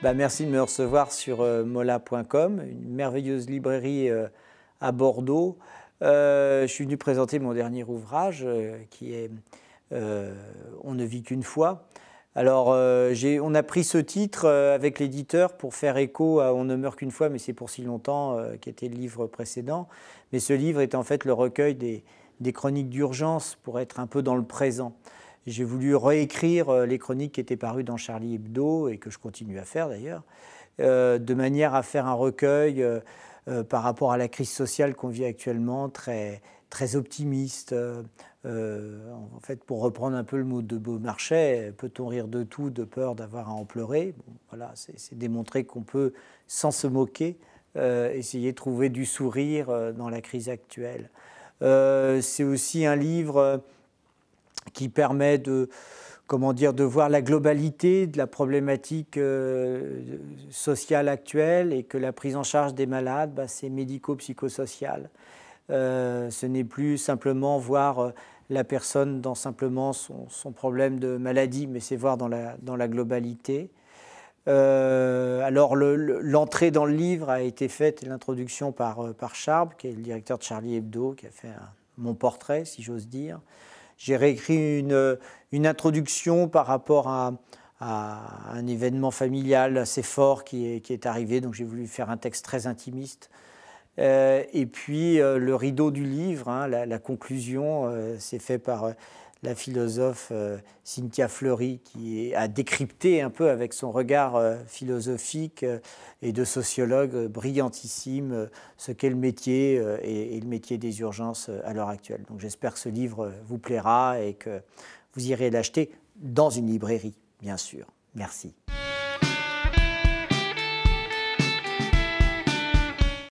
Bah, merci de me recevoir sur euh, mola.com, une merveilleuse librairie euh, à Bordeaux. Euh, je suis venu présenter mon dernier ouvrage qui est On ne vit qu'une fois. Alors, on a pris ce titre avec l'éditeur pour faire écho à On ne meurt qu'une fois, mais c'est pour si longtemps, qui était le livre précédent. Mais ce livre est en fait le recueil des chroniques d'urgence pour être un peu dans le présent. J'ai voulu réécrire euh, les chroniques qui étaient parues dans Charlie Hebdo et que je continue à faire d'ailleurs, euh, de manière à faire un recueil euh, par rapport à la crise sociale qu'on vit actuellement, très, très optimiste. en fait, pour reprendre un peu le mot de Beaumarchais, peut-on rire de tout de peur d'avoir à en pleurer? Voilà, c'est démontrer qu'on peut, sans se moquer, essayer de trouver du sourire dans la crise actuelle. c'est aussi un livre qui permet de, comment dire, de voir la globalité de la problématique euh, sociale actuelle et que la prise en charge des malades, bah, c'est médico-psychosocial. Euh, ce n'est plus simplement voir euh, la personne dans simplement son, problème de maladie, mais c'est voir dans la, dans la globalité. alors l'entrée dans le livre a été faite, l'introduction par, par Charb, qui est le directeur de Charlie Hebdo, qui a fait mon portrait, si j'ose dire. J'ai réécrit une, une, introduction par rapport à, un événement familial assez fort qui est, qui est arrivé, donc j'ai voulu faire un texte très intimiste. Euh, et puis euh, le rideau du livre, hein, la, conclusion, euh, c'est fait par la philosophe euh, Cynthia Fleury, qui a décrypté un peu avec son regard euh, philosophique euh, et de sociologue brillantissime ce qu'est le métier et, le métier des urgences à l'heure actuelle. Donc j'espère que ce livre vous plaira et que vous irez l'acheter dans une librairie, bien sûr. Merci.